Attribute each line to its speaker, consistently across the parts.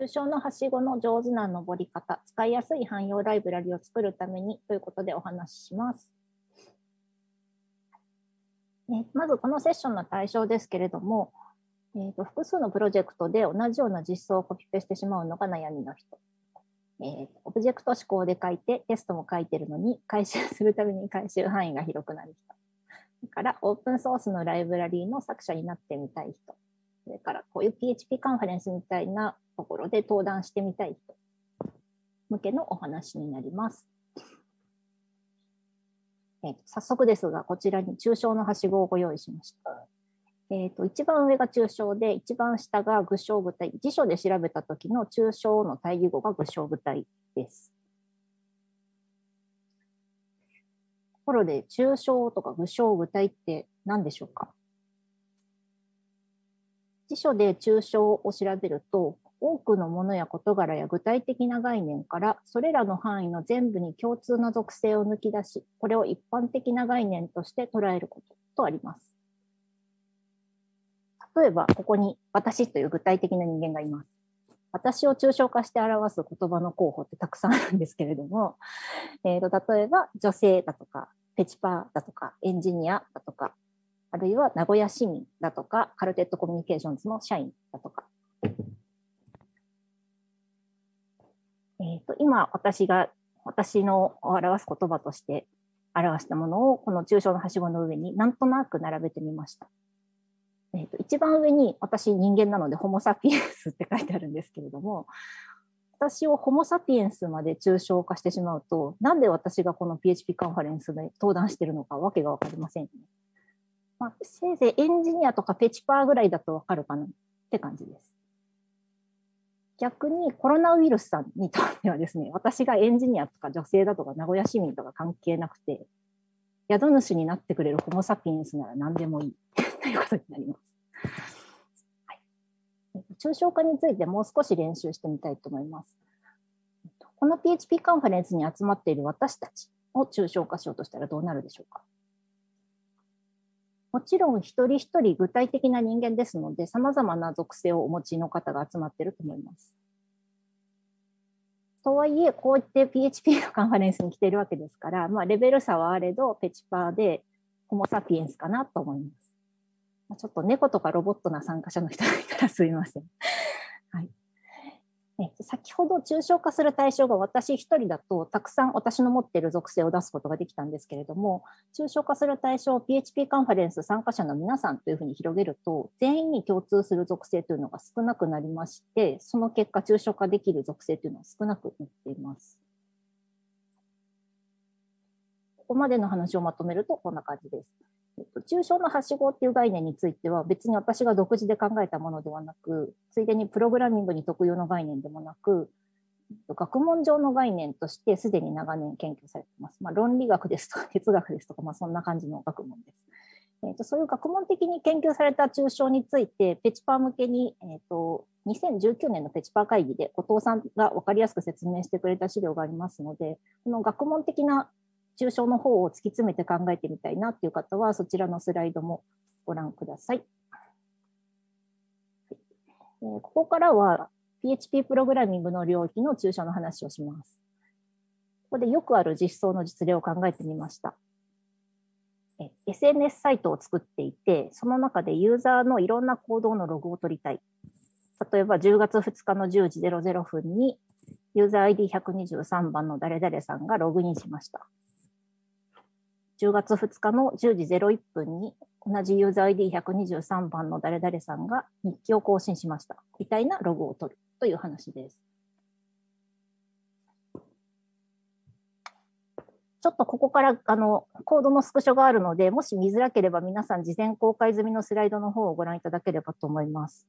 Speaker 1: 抽象のはしごの上手な登り方、使いやすい汎用ライブラリを作るためにということでお話しします。ね、まずこのセッションの対象ですけれども、えーと、複数のプロジェクトで同じような実装をコピペしてしまうのが悩みの人。えー、オブジェクト指向で書いてテストも書いてるのに改修するたびに改修範囲が広くなる人。それからオープンソースのライブラリーの作者になってみたい人。それからこういう PHP カンファレンスみたいなところで登壇してみたい人向けのお話になります。えー、早速ですが、こちらに抽象のはしごをご用意しました。えーと、一番上が抽象で、一番下が具象具体。辞書で調べた時の抽象の対義語が具象具体です。ところで、抽象とか具象具体って何でしょうか？辞書で抽象を調べると、多くのものや事柄や具体的な概念からそれらの範囲の全部に共通の属性を抜き出しこれを一般的な概念として捉えることとあります。例えばここに私という具体的な人間がいます。私を抽象化して表す言葉の候補ってたくさんあるんですけれども、えー、と例えば女性だとかペチパーだとかエンジニアだとかあるいは名古屋市民だとかカルテットコミュニケーションズの社員だとか えーと、今私が私の表す言葉として表したものをこの抽象のはしごの上になんとなく並べてみました。えーと、一番上に私人間なのでホモ・サピエンスって書いてあるんですけれども私をホモ・サピエンスまで抽象化してしまうとなんで私がこの PHP カンファレンスで登壇してるのかわけが分かりませんね。まあ、せいぜいエンジニアとかペチパーぐらいだと分かるかなって感じです。逆にコロナウイルスさんにとってはですね、私がエンジニアとか女性だとか名古屋市民とか関係なくて、宿主になってくれるホモ・サピエンスなら何でもいいということになります。はい、抽象化についてもう少し練習してみたいと思います。この PHP カンファレンスに集まっている私たちを抽象化しようとしたらどうなるでしょうか。もちろん一人一人具体的な人間ですので、様々な属性をお持ちの方が集まっていると思います。とはいえ、こういって PHP のカンファレンスに来ているわけですから、まあ、レベル差はあれど、ペチパーでホモ・サピエンスかなと思います。ちょっと猫とかロボットな参加者の人がいたらすいません。はい。先ほど抽象化する対象が私一人だとたくさん私の持っている属性を出すことができたんですけれども抽象化する対象を PHP カンファレンス参加者の皆さんというふうに広げると全員に共通する属性というのが少なくなりましてその結果抽象化できる属性というのは少なくなっています。ここまでの話をまとめるとこんな感じです。抽象のはしごっていう概念については別に私が独自で考えたものではなくついでにプログラミングに特有の概念でもなく学問上の概念としてすでに長年研究されています。まあ、論理学ですとか 哲学ですとか、まあ、そんな感じの学問です。えーと、そういう学問的に研究された抽象についてペチパー向けに、えーと、2019年のペチパー会議で後藤さんが分かりやすく説明してくれた資料がありますのでこの学問的な抽象の方を突き詰めて考えてみたいなっていう方は、そちらのスライドもご覧ください。ここからは PHP プログラミングの領域の抽象の話をします。ここでよくある実装の実例を考えてみました。SNS サイトを作っていて、その中でユーザーのいろんな行動のログを取りたい。例えば10月2日の10時00分にユーザー ID123 番の誰々さんがログインしました。10月2日の10時01分に同じユーザー ID123 番の誰々さんが日記を更新しましたみたいなログを取るという話です。ちょっとここからあのコードのスクショがあるので、もし見づらければ皆さん事前公開済みのスライドの方をご覧いただければと思います。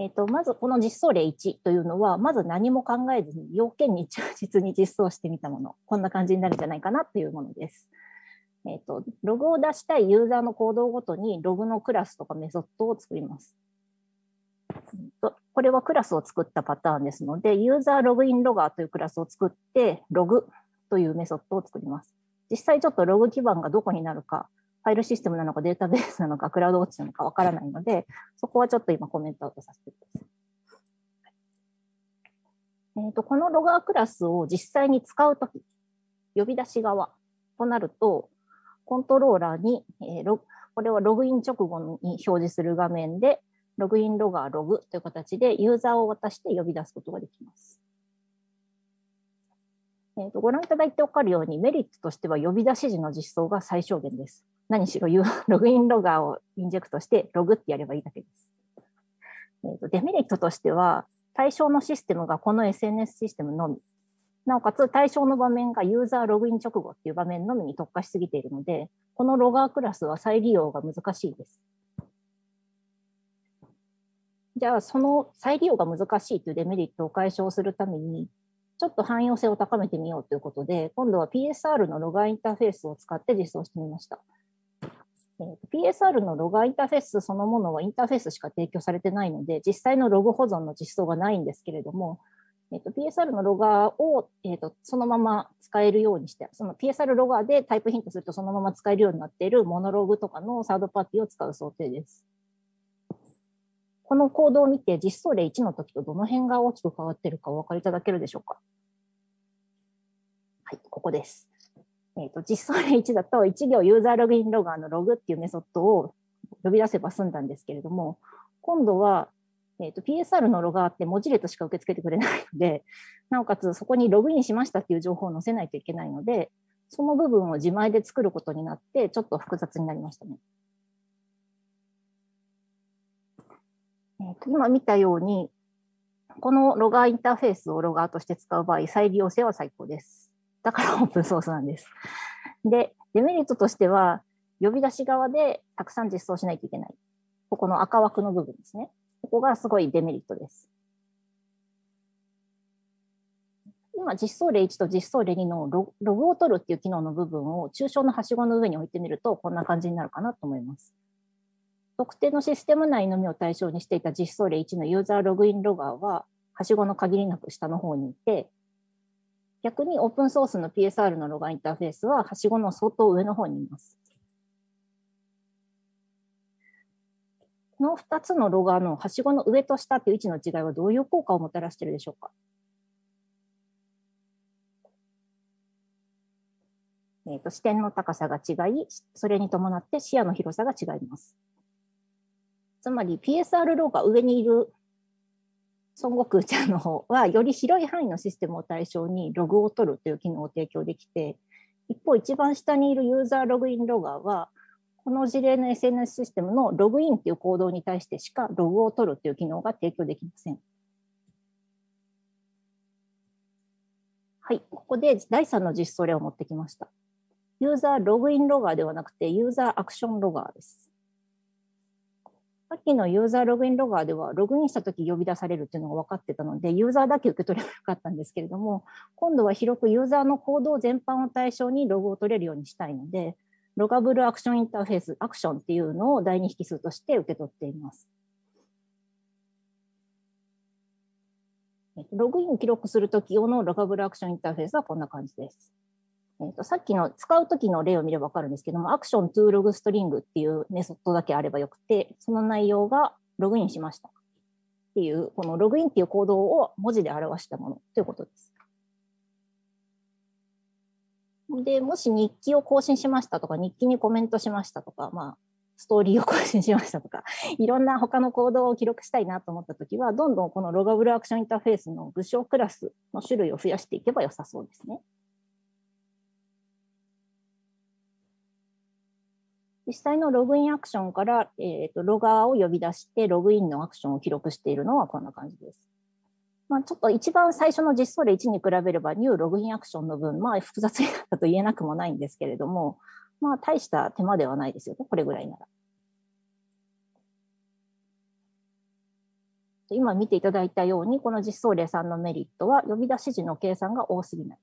Speaker 1: えーと、まずこの実装例1というのは、まず何も考えずに要件に忠実に実装してみたもの、こんな感じになるんじゃないかなというものです。えーと、ログを出したいユーザーの行動ごとにログのクラスとかメソッドを作ります。これはクラスを作ったパターンですので、ユーザーログインロガーというクラスを作って、ログというメソッドを作ります。実際ちょっとログ基盤がどこになるか、ファイルシステムなのかデータベースなのかクラウドウォッチなのかわからないので、そこはちょっと今コメントアウトさせてください。えーと、このロガークラスを実際に使うとき、呼び出し側となると、コントローラーに、えー、ロこれはログイン直後に表示する画面で、ログインロガーログという形でユーザーを渡して呼び出すことができます。えーと、ご覧いただいて分かるように、メリットとしては呼び出し時の実装が最小限です。何しろ ログインロガーをインジェクトしてログってやればいいだけです。えーとデメリットとしては、対象のシステムがこの SNS システムのみ。なおかつ対象の場面がユーザーログイン直後っていう場面のみに特化しすぎているので、このロガークラスは再利用が難しいです。じゃあ、その再利用が難しいというデメリットを解消するために、ちょっと汎用性を高めてみようということで、今度は PSR のロガーインターフェースを使って実装してみました。PSR のロガーインターフェースそのものはインターフェースしか提供されてないので、実際のログ保存の実装がないんですけれども、えっと、PSR のロガーを、えっと、そのまま使えるようにして、その PSR ロガーでタイプヒントするとそのまま使えるようになっているモノログとかのサードパーティーを使う想定です。このコードを見て実装例1の時とどの辺が大きく変わっているかお分かりいただけるでしょうか？はい、ここです。えーと、実装例1だと1行ユーザーログインロガーのログっていうメソッドを呼び出せば済んだんですけれども、今度は、えーと、PSR のロガーって文字列しか受け付けてくれないので、なおかつそこにログインしましたっていう情報を載せないといけないので、その部分を自前で作ることになって、ちょっと複雑になりましたね。えーと今見たように、このロガーインターフェースをロガーとして使う場合、再利用性は最高です。だからオープンソースなんです。で、デメリットとしては、呼び出し側でたくさん実装しないといけない。ここの赤枠の部分ですね。ここがすごいデメリットです。今、実装例1と実装例2のログを取るっていう機能の部分を抽象のはしごの上に置いてみると、こんな感じになるかなと思います。特定のシステム内のみを対象にしていた実装例1のユーザーログインロガーは、はしごの限りなく下の方にいて、逆にオープンソースの PSR のロガインターフェースははしごの相当上の方にいます。この2つのロガのはしごの上と下という位置の違いはどういう効果をもたらしているでしょうか？えーと、視点の高さが違い、それに伴って視野の広さが違います。つまり PSR ローが上にいる孫悟空ちゃんの方は、より広い範囲のシステムを対象にログを取るという機能を提供できて、一方、一番下にいるユーザーログインロガーは、この事例の SNS システムのログインという行動に対してしかログを取るという機能が提供できません。はい、ここで第3の実装例を持ってきました。ユーザーログインロガーではなくて、ユーザーアクションロガーです。さっきのユーザーログインロガーでは、ログインしたとき呼び出されるっていうのが分かってたので、ユーザーだけ受け取ればよかったんですけれども、今度は広くユーザーの行動全般を対象にログを取れるようにしたいので、ロガブルアクションインターフェース、アクションっていうのを第二引数として受け取っています。ログインを記録するとき用のロガブルアクションインターフェースはこんな感じです。えーと、さっきの使う時の例を見れば分かるんですけども、アクショントゥーログストリングっていうメソッドだけあればよくて、その内容がログインしましたっていう、このログインっていう行動を文字で表したものということです。で、もし日記を更新しましたとか、日記にコメントしましたとか、まあ、ストーリーを更新しましたとか、いろんな他の行動を記録したいなと思ったときは、どんどんこのロガブルアクションインターフェースの武将クラスの種類を増やしていけば良さそうですね。実際のログインアクションから、えーと、ロガーを呼び出して、ログインのアクションを記録しているのはこんな感じです。まあ、ちょっと一番最初の実装例1に比べれば、ニューログインアクションの分、まあ、複雑になったと言えなくもないんですけれども、まあ、大した手間ではないですよね、これぐらいなら。今見ていただいたように、この実装例3のメリットは、呼び出し時の計算が多すぎない。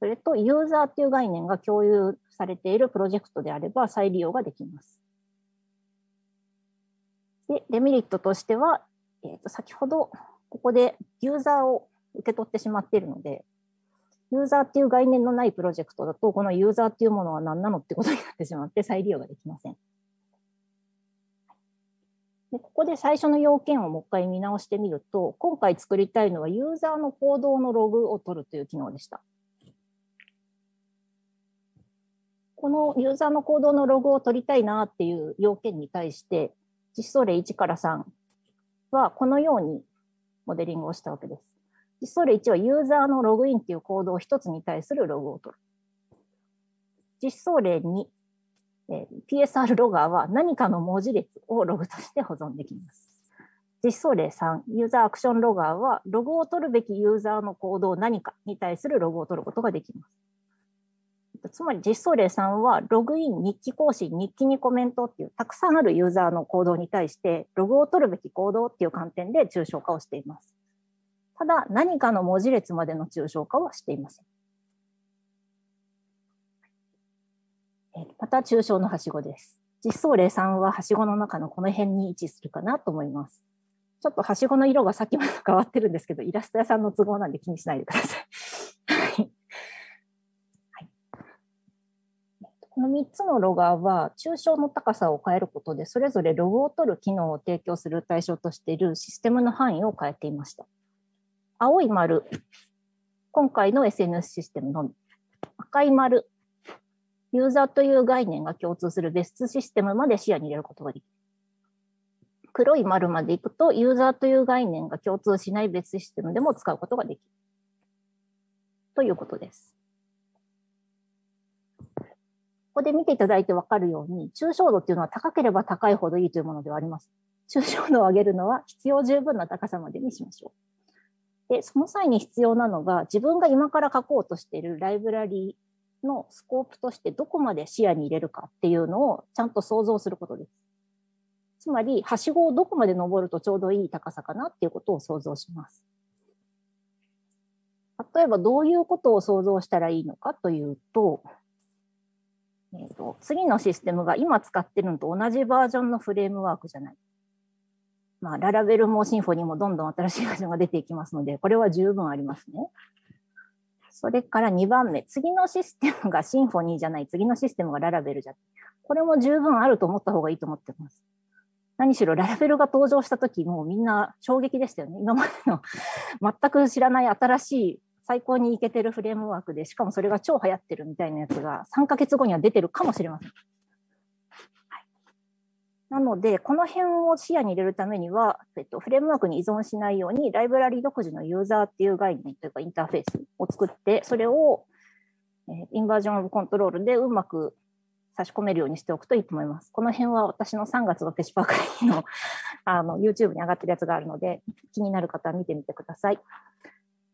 Speaker 1: それと、ユーザーっていう概念が共有されているプロジェクトであれば再利用ができます。で、デメリットとしては、えー、と先ほどここでユーザーを受け取ってしまっているので、ユーザーっていう概念のないプロジェクトだと、このユーザーっていうものは何なのってことになってしまって再利用ができません。でここで最初の要件をもう一回見直してみると、今回作りたいのはユーザーの行動のログを取るという機能でした。このユーザーの行動のログを取りたいなっていう要件に対して、実装例1から3はこのようにモデリングをしたわけです。実装例1はユーザーのログインっていう行動1つに対するログを取る。実装例2、え、PSR ロガーは何かの文字列をログとして保存できます。実装例3、ユーザーアクションロガーは、ログを取るべきユーザーの行動何かに対するログを取ることができます。つまり実装例3は、ログイン、日記更新、日記にコメントっていうたくさんあるユーザーの行動に対して、ログを取るべき行動っていう観点で抽象化をしています。ただ、何かの文字列までの抽象化はしていません。また抽象のはしごです。実装例3ははしごの中のこの辺に位置するかなと思います。ちょっとはしごの色がさっきまで変わってるんですけど、イラスト屋さんの都合なんで気にしないでくださ。い、この3つのロガーは、抽象の高さを変えることで、それぞれログを取る機能を提供する対象としているシステムの範囲を変えていました。青い丸、今回の SNS システムのみ。赤い丸、ユーザーという概念が共通する別システムまで視野に入れることができる。黒い丸まで行くと、ユーザーという概念が共通しない別システムでも使うことができる。ということです。ここで見ていただいてわかるように、抽象度っていうのは高ければ高いほどいいというものではあります。抽象度を上げるのは必要十分な高さまでにしましょう。で、その際に必要なのが、自分が今から書こうとしているライブラリーのスコープとしてどこまで視野に入れるかっていうのをちゃんと想像することです。つまり、はしごをどこまで登るとちょうどいい高さかなっていうことを想像します。例えば、どういうことを想像したらいいのかというと、えーと、次のシステムが今使ってるのと同じバージョンのフレームワークじゃない。まあ、ララベルもシンフォニーもどんどん新しいバージョンが出ていきますので、これは十分ありますね。それから2番目、次のシステムがシンフォニーじゃない、次のシステムがララベルじゃ。これも十分あると思った方がいいと思ってます。何しろララベルが登場した時もうみんな衝撃でしたよね。今までの全く知らない新しい最高にいけてるフレームワークで、しかもそれが超流行ってるみたいなやつが3ヶ月後には出てるかもしれません。なので、この辺を視野に入れるためには、えっと、フレームワークに依存しないように、ライブラリ独自のユーザーっていう概念というかインターフェースを作って、それを、えインバージョンオブコントロールでうまく差し込めるようにしておくといいと思います。この辺は私の3月のペシパー会のあの YouTube に上がってるやつがあるので、気になる方は見てみてください。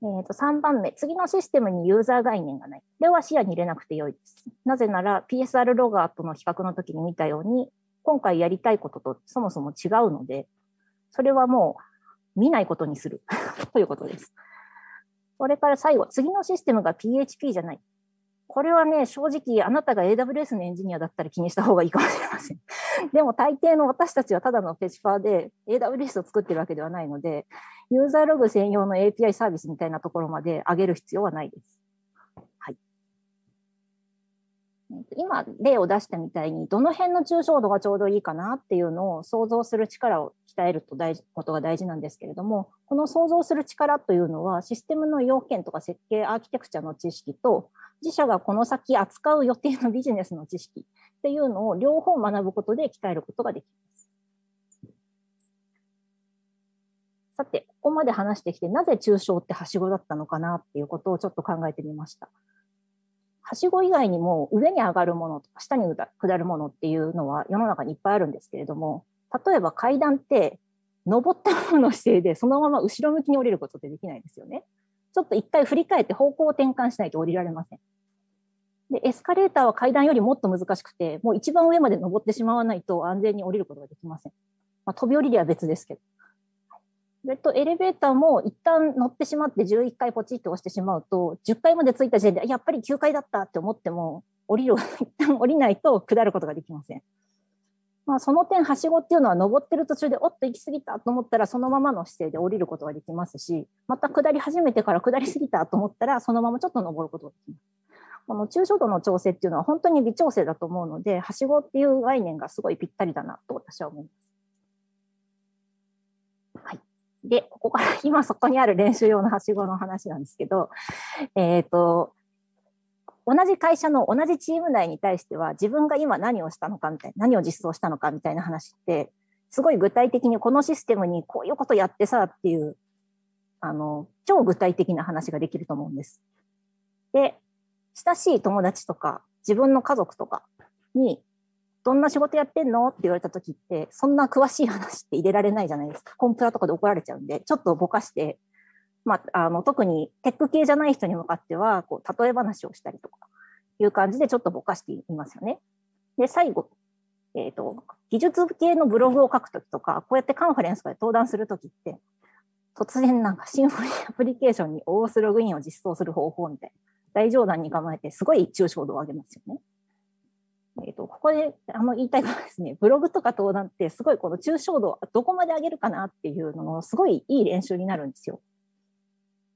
Speaker 1: えー、と3番目、次のシステムにユーザー概念がない。これは視野に入れなくてよいです。なぜなら PSR ロガーとの比較の時に見たように、今回やりたいこととそもそも違うので、それはもう見ないことにする ということです。それから最後、次のシステムが PHP じゃない。これはね、正直、あなたが AWS のエンジニアだったら気にした方がいいかもしれません。でも大抵の私たちはただのペチパーで AWS を作ってるわけではないので、ユーザーログ専用の API サービスみたいなところまで上げる必要はないです。今例を出したみたいにどの辺の抽象度がちょうどいいかなっていうのを想像する力を鍛えると大事ことが大事なんですけれどもこの想像する力というのはシステムの要件とか設計アーキテクチャの知識と自社がこの先扱う予定のビジネスの知識っていうのを両方学ぶことで鍛えることができます。さて、ここまで話してきて、なぜ抽象ってはしごだったのかなっていうことをちょっと考えてみました。はしご以外にも上に上がるものとか下に下るものっていうのは世の中にいっぱいあるんですけれども、例えば階段って登ったままの姿勢でそのまま後ろ向きに降りることってできないですよね。ちょっと一回振り返って方向を転換しないと降りられません。で、エスカレーターは階段よりもっと難しくて、もう一番上まで登ってしまわないと安全に降りることができません。まあ、飛び降りりは別ですけど。それとエレベーターも一旦乗ってしまって11回ポチッと押してしまうと、10階まで着いた時点で、やっぱり9階だったって思っても、降りる、一 旦降りないと下ることができません。まあ、その点、はしごっていうのは登ってる途中で、おっと行き過ぎたと思ったら、そのままの姿勢で降りることができますし、また下り始めてから下りすぎたと思ったら、そのままちょっと登ることができます。この抽象度の調整っていうのは本当に微調整だと思うので、はしごっていう概念がすごいぴったりだなと私は思います。はいで、ここから 今そこにある練習用のはしごの話なんですけど、えっ、ー、と、同じ会社の同じチーム内に対しては自分が今何をしたのかみたいな、何を実装したのかみたいな話って、すごい具体的にこのシステムにこういうことやってさっていう、あの、超具体的な話ができると思うんです。で、親しい友達とか自分の家族とかに、どんな仕事やってんの？って言われた時って、そんな詳しい話って入れられないじゃないですか。コンプラとかで怒られちゃうんで、ちょっとぼかして、まあ、あの特にテック系じゃない人に向かってはこう例え話をしたりとかいう感じでちょっとぼかしていますよね。で最後、えーと、技術系のブログを書くときとかこうやってカンファレンスとかで登壇するときって突然なんかシンフォニーアプリケーションに OS ログインを実装する方法みたいな大冗談に構えてすごい抽象度を上げますよね。えーと、ここであの言いたいのはですね、ブログとか登壇ってすごいこの抽象度をどこまで上げるかなっていうののすごいいい練習になるんですよ。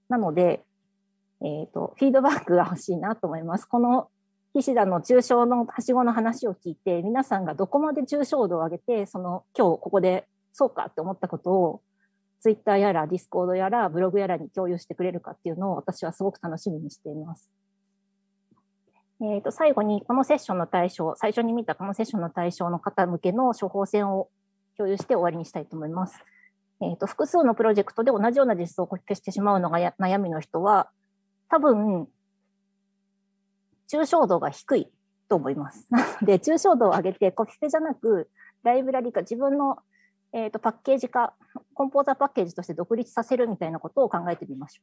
Speaker 1: なので、えっ、ー、と、フィードバックが欲しいなと思います。この岸田の抽象のはしごの話を聞いて、皆さんがどこまで抽象度を上げて、その今日ここでそうかって思ったことを、ツイッターやらディスコードやらブログやらに共有してくれるかっていうのを私はすごく楽しみにしています。えー、と最後にこのセッションの対象、最初に見たこのセッションの対象の方向けの処方箋を共有して終わりにしたいと思います。えーと、複数のプロジェクトで同じような実装をコピペしてしまうのが悩みの人は、多分、抽象度が低いと思います。な ので、抽象度を上げてコピペじゃなく、ライブラリか自分の、えーと、パッケージ化、コンポーザーパッケージとして独立させるみたいなことを考えてみましょ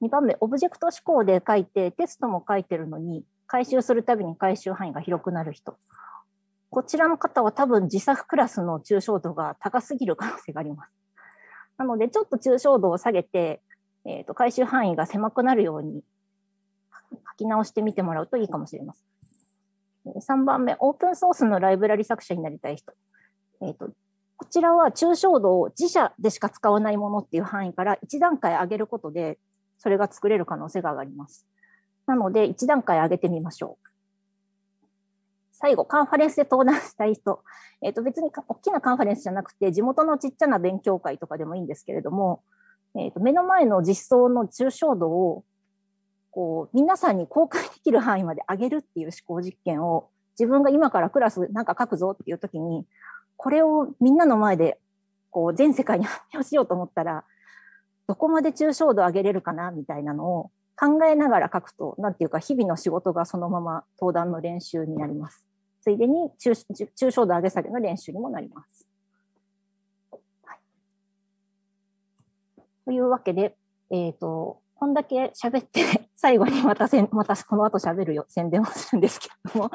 Speaker 1: う。2番目、オブジェクト思考で書いて、テストも書いてるのに、回収するたびに回収範囲が広くなる人。こちらの方は多分自作クラスの抽象度が高すぎる可能性があります。なので、ちょっと抽象度を下げて、えーと、回収範囲が狭くなるように書き直してみてもらうといいかもしれません。3番目、オープンソースのライブラリ作者になりたい人。えーと、こちらは抽象度を自社でしか使わないものっていう範囲から1段階上げることで、それが作れる可能性が上がります。なので、1段階上げてみましょう。最後、カンファレンスで登壇したい人、えー、と別に大きなカンファレンスじゃなくて、地元のちっちゃな勉強会とかでもいいんですけれども、えー、と目の前の実装の抽象度をこう皆さんに公開できる範囲まで上げるっていう思考実験を自分が今からクラスなんか書くぞっていう時にこれをみんなの前でこう全世界に発表しようと思ったらどこまで抽象度上げれるかなみたいなのを考えながら書くと、なんていうか日々の仕事がそのまま登壇の練習になります。ついでに抽抽象度上げ下げの練習にもなります。はい、というわけで、えっ、ー、と、こんだけ喋って、最後にまたせん、またこの後喋るよ宣伝をするんですけれども、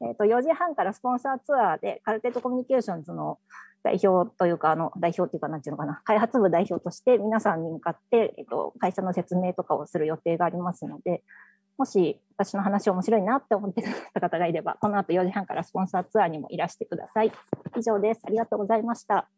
Speaker 1: えっと、4時半からスポンサーツアーでカルテットコミュニケーションズの代表というか、あの、代表っていうか、なんていうのかな、開発部代表として皆さんに向かって、えっと、会社の説明とかをする予定がありますので、もし私の話面白いなって思ってくた方がいれば、この後4時半からスポンサーツアーにもいらしてください。以上です。ありがとうございました。